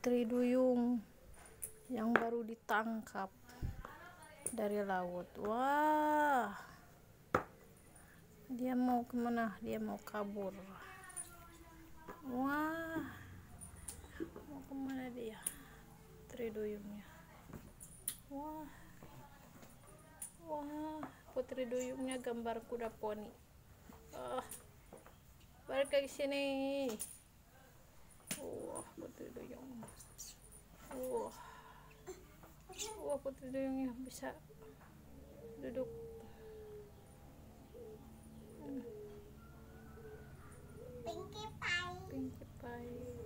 putri duyung yang baru ditangkap dari laut. Wah. Dia mau ke mana? Dia mau kabur. Wah. Mau ke mana dia? Putri duyungnya wah. Wah. Putri duyungnya gambar kuda poni. Ah. Balik ke sini wah putri duyung wah putri duyungnya bisa duduk Pinkie Pie. Pinkie Pie